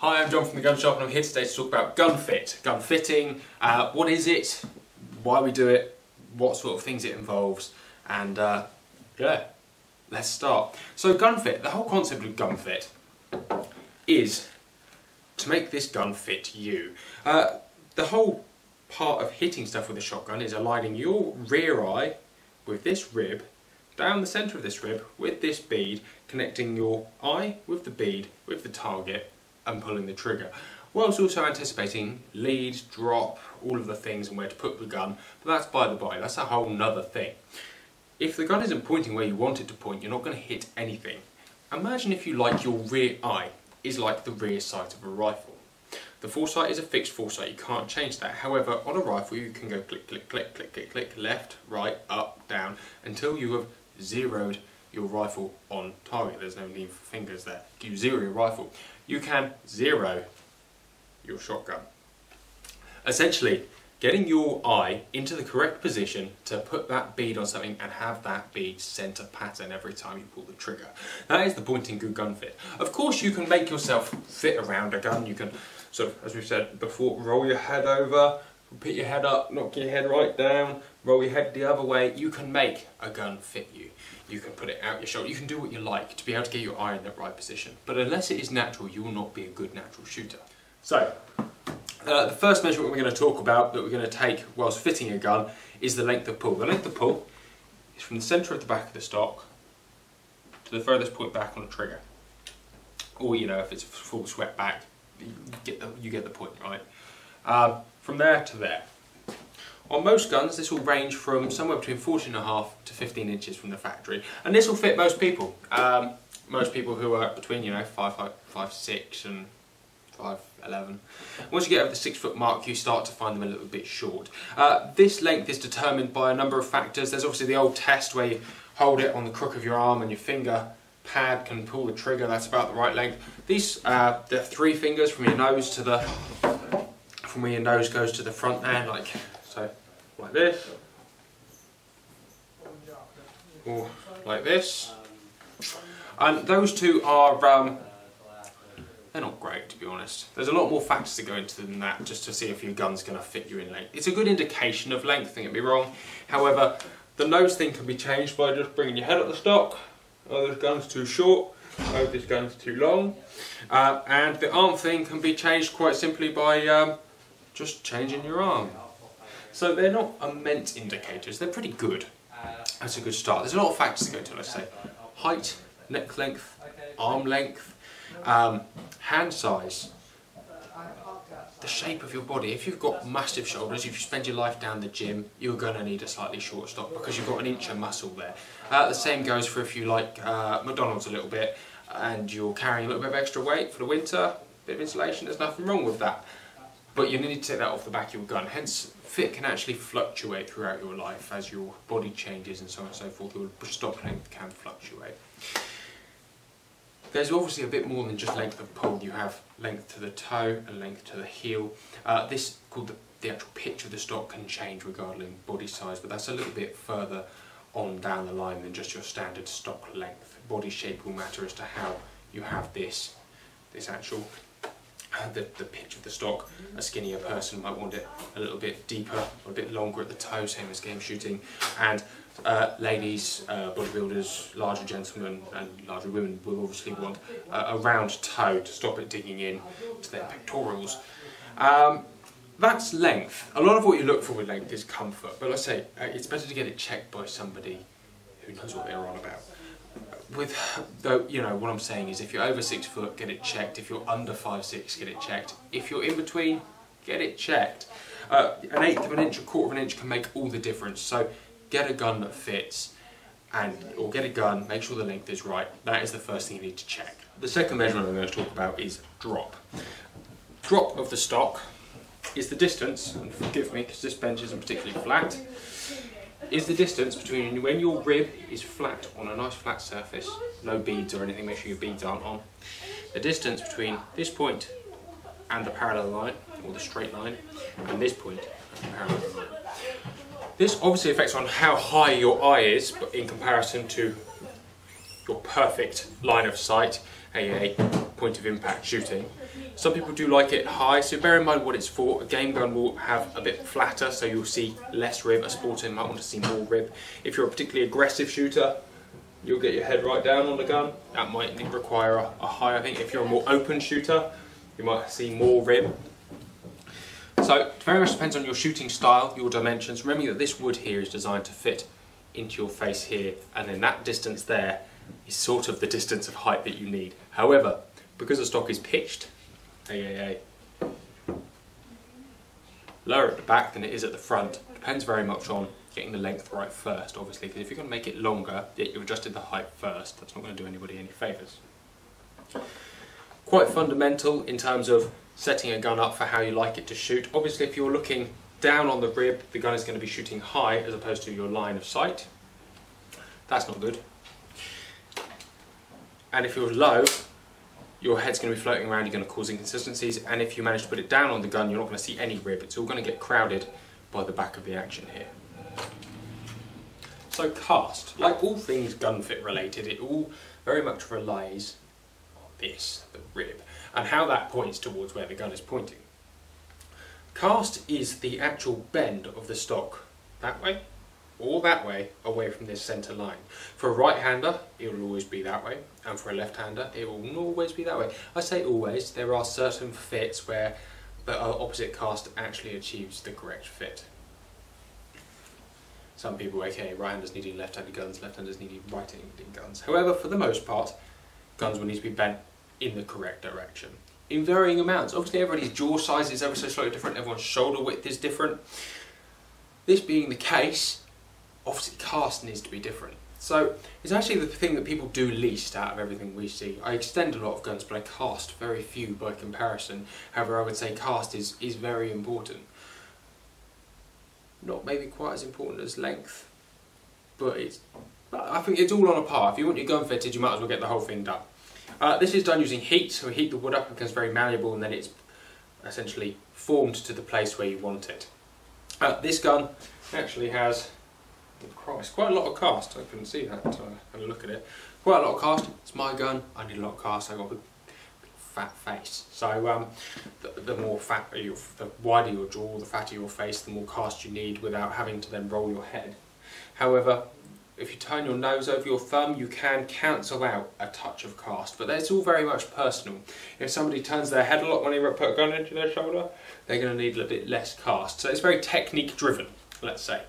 Hi, I'm John from the Gun Shop and I'm here today to talk about gun fit, gun fitting, uh, what is it, why we do it, what sort of things it involves, and uh, yeah, let's start. So gun fit, the whole concept of gun fit is to make this gun fit you. Uh, the whole part of hitting stuff with a shotgun is aligning your rear eye with this rib down the centre of this rib with this bead, connecting your eye with the bead with the target and pulling the trigger. Whilst also anticipating lead, drop, all of the things and where to put the gun, but that's by the by, that's a whole nother thing. If the gun isn't pointing where you want it to point, you're not going to hit anything. Imagine if you like your rear eye is like the rear sight of a rifle. The foresight is a fixed foresight, you can't change that. However, on a rifle you can go click, click, click, click, click, click, left, right, up, down, until you have zeroed your rifle on target. There's no need for fingers there. You zero your rifle. You can zero your shotgun. Essentially, getting your eye into the correct position to put that bead on something and have that bead center pattern every time you pull the trigger. That is the pointing good gun fit. Of course you can make yourself fit around a gun. You can sort of, as we've said before, roll your head over, put your head up, knock your head right down, roll your head the other way. You can make a gun fit you. You can put it out your shoulder. You can do what you like to be able to get your eye in that right position. But unless it is natural, you will not be a good natural shooter. So, uh, the first measurement we're going to talk about that we're going to take whilst fitting a gun is the length of pull. The length of pull is from the centre of the back of the stock to the furthest point back on the trigger. Or, you know, if it's a full swept back, you get the, you get the point, right? Um, from there to there. On most guns, this will range from somewhere between 14.5 to 15 inches from the factory, and this will fit most people. Um, most people who are between, you know, 5, 5, 5 6 and 5, 11. Once you get over the 6 foot mark, you start to find them a little bit short. Uh, this length is determined by a number of factors. There's obviously the old test where you hold it on the crook of your arm and your finger pad can pull the trigger, that's about the right length. These, uh, the three fingers from your nose to the, from where your nose goes to the front there, like so, like this, or like this. And those two are, um, they're not great to be honest. There's a lot more factors to go into than that just to see if your gun's going to fit you in length. It's a good indication of length, don't get me wrong. However, the nose thing can be changed by just bringing your head up the stock. Oh, this gun's too short. Oh, this gun's too long. Uh, and the arm thing can be changed quite simply by um, just changing your arm. So they're not immense indicators, they're pretty good. That's a good start. There's a lot of factors to go into, let's say. Height, neck length, arm length, um, hand size, the shape of your body. If you've got massive shoulders, if you spend your life down the gym, you're going to need a slightly short stock because you've got an inch of muscle there. Uh, the same goes for if you like uh, McDonald's a little bit and you're carrying a little bit of extra weight for the winter, a bit of insulation, there's nothing wrong with that. But you need to take that off the back of your gun. Hence, fit can actually fluctuate throughout your life as your body changes and so on and so forth. Your stock length can fluctuate. There's obviously a bit more than just length of pull. You have length to the toe and length to the heel. Uh, this, called the, the actual pitch of the stock, can change regarding body size, but that's a little bit further on down the line than just your standard stock length. Body shape will matter as to how you have this, this actual the, the pitch of the stock. A skinnier person might want it a little bit deeper or a bit longer at the toe, same as game shooting. And uh, ladies, uh, bodybuilders, larger gentlemen and larger women will obviously want uh, a round toe to stop it digging in to their pectorals. Um, that's length. A lot of what you look for with length is comfort, but let's say uh, it's better to get it checked by somebody who knows what they're on about with though you know what I'm saying is if you're over six foot get it checked. If you're under five six get it checked. If you're in between get it checked. Uh, an eighth of an inch a quarter of an inch can make all the difference. So get a gun that fits and or get a gun make sure the length is right. That is the first thing you need to check. The second measurement I'm going to talk about is drop. Drop of the stock is the distance and forgive me because this bench isn't particularly flat is the distance between when your rib is flat on a nice flat surface, no beads or anything, make sure your beads aren't on, the distance between this point and the parallel line, or the straight line, and this point and the parallel line. This obviously affects on how high your eye is, but in comparison to your perfect line of sight, aka point of impact shooting. Some people do like it high, so bear in mind what it's for. A game gun will have a bit flatter, so you'll see less rib. A sporting might want to see more rib. If you're a particularly aggressive shooter, you'll get your head right down on the gun. That might require a, a higher thing. If you're a more open shooter, you might see more rib. So it very much depends on your shooting style, your dimensions. Remember that this wood here is designed to fit into your face here, and then that distance there is sort of the distance of height that you need. However, because the stock is pitched, AAA, lower at the back than it is at the front, depends very much on getting the length right first, obviously, because if you're going to make it longer, yet you've adjusted the height first, that's not going to do anybody any favours. Quite fundamental in terms of setting a gun up for how you like it to shoot. Obviously, if you're looking down on the rib, the gun is going to be shooting high as opposed to your line of sight. That's not good. And if you're low, your head's going to be floating around, you're going to cause inconsistencies, and if you manage to put it down on the gun, you're not going to see any rib. It's all going to get crowded by the back of the action here. So cast, like all things gun fit related, it all very much relies on this, the rib, and how that points towards where the gun is pointing. Cast is the actual bend of the stock, that way or that way away from this centre line. For a right-hander, it will always be that way, and for a left-hander, it will always be that way. I say always, there are certain fits where the uh, opposite cast actually achieves the correct fit. Some people, okay, right-handers needing left-handed guns, left-handers needing right-handed guns. However, for the most part, guns will need to be bent in the correct direction. In varying amounts. Obviously everybody's jaw size is ever so slightly different, everyone's shoulder width is different. This being the case, obviously cast needs to be different. So it's actually the thing that people do least out of everything we see. I extend a lot of guns, but I cast very few by comparison. However, I would say cast is, is very important. Not maybe quite as important as length, but it's. I think it's all on a par. If you want your gun fitted, you might as well get the whole thing done. Uh, this is done using heat, so we heat the wood up, it becomes very malleable, and then it's essentially formed to the place where you want it. Uh, this gun actually has Christ, quite a lot of cast. I couldn't see that until I had a look at it. Quite a lot of cast. It's my gun. I need a lot of cast. I've got a big, big fat face. So um, the, the, more fat, your, the wider your jaw, the fatter your face, the more cast you need without having to then roll your head. However, if you turn your nose over your thumb, you can cancel out a touch of cast, but that's all very much personal. If somebody turns their head a lot when they put a gun into their shoulder, they're going to need a bit less cast. So it's very technique driven let's say.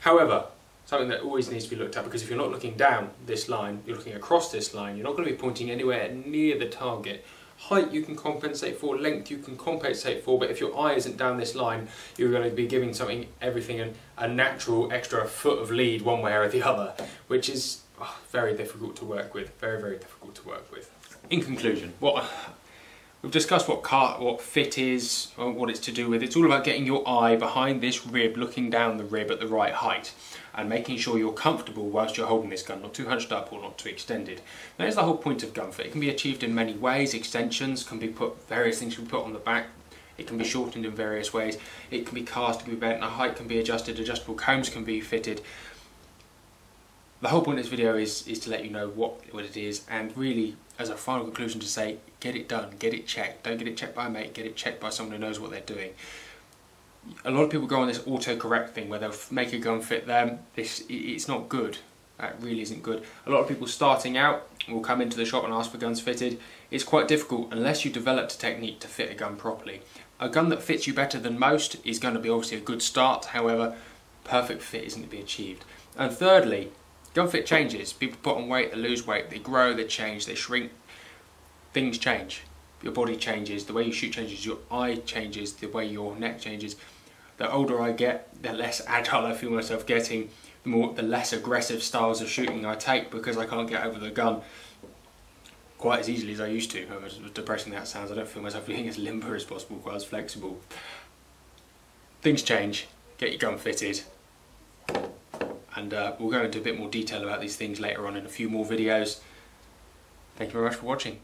However, something that always needs to be looked at because if you're not looking down this line, you're looking across this line, you're not going to be pointing anywhere near the target. Height you can compensate for, length you can compensate for, but if your eye isn't down this line, you're going to be giving something, everything an, a natural extra foot of lead one way or the other, which is oh, very difficult to work with, very, very difficult to work with. In conclusion, what We've discussed what what fit is, uh, what it's to do with. It's all about getting your eye behind this rib, looking down the rib at the right height and making sure you're comfortable whilst you're holding this gun, not too hunched up or not too extended. That is the whole point of gun fit. It can be achieved in many ways. Extensions can be put, various things can be put on the back. It can be shortened in various ways. It can be cast, it can be bent, the height can be adjusted, adjustable combs can be fitted. The whole point of this video is, is to let you know what, what it is and really as a final conclusion to say get it done, get it checked. Don't get it checked by a mate, get it checked by someone who knows what they're doing. A lot of people go on this autocorrect thing where they'll make a gun fit them. This It's not good. That really isn't good. A lot of people starting out will come into the shop and ask for guns fitted. It's quite difficult unless you developed a technique to fit a gun properly. A gun that fits you better than most is going to be obviously a good start, however, perfect fit isn't to be achieved. And thirdly, Gun fit changes. People put on weight, they lose weight, they grow, they change, they shrink. Things change. Your body changes, the way you shoot changes, your eye changes, the way your neck changes. The older I get, the less agile I feel myself getting, the more the less aggressive styles of shooting I take because I can't get over the gun quite as easily as I used to. As depressing that sounds, I don't feel myself being as limber as possible, quite as flexible. Things change, get your gun fitted, and uh, we'll go into a bit more detail about these things later on in a few more videos. Thank you very much for watching.